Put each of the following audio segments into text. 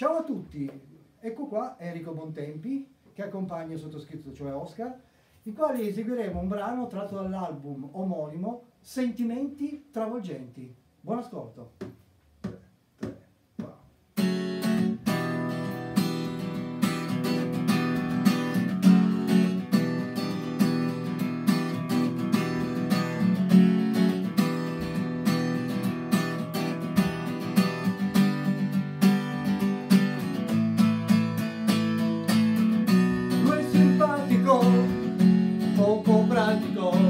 Ciao a tutti, ecco qua Enrico Bontempi che accompagna il sottoscritto, cioè Oscar, i quali eseguiremo un brano tratto dall'album omonimo Sentimenti travolgenti. Buon ascolto! prático de cor.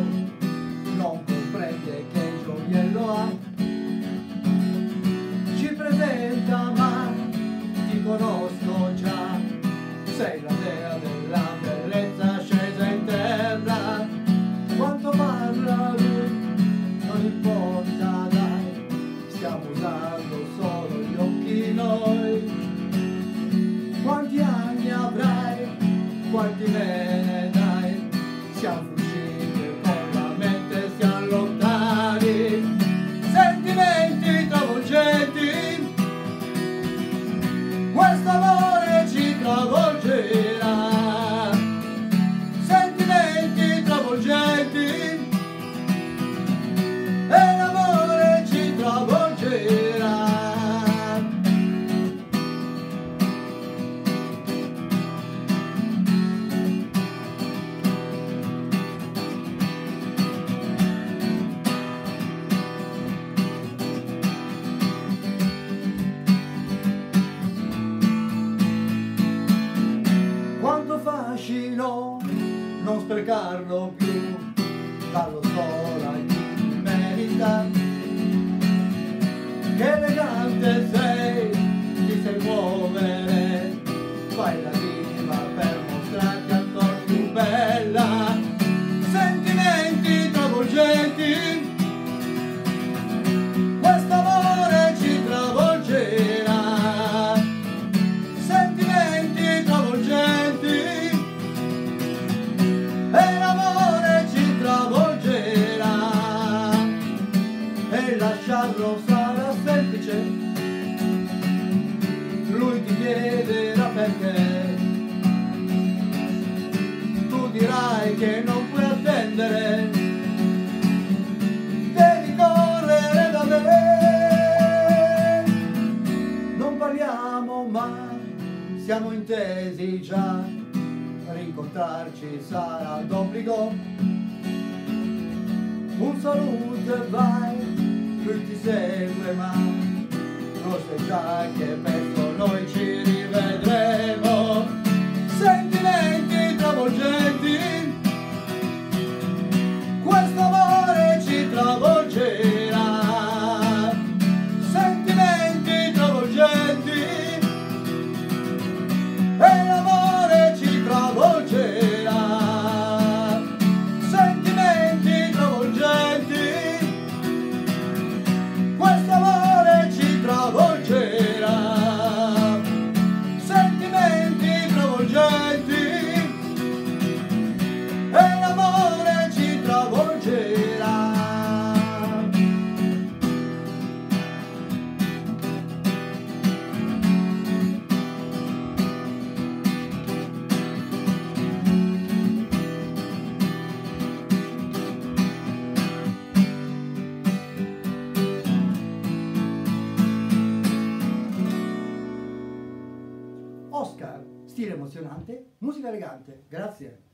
Sprecarlo più, dallo scuola chi merita. Che elegante sei, ti sai muovere, fai la diva per mostrarti ancora più bella. E lasciarlo sarà semplice. Lui ti chiederà perché. Tu dirai che non puoi attendere. Devi correre da me. Non parliamo mai. Siamo intesi già. Rincontrarci sarà d'obbligo. Un saluto e vai lui ti segue ma lo sai già che presto noi ci rivedremo Oscar, stile emozionante, musica elegante. Grazie.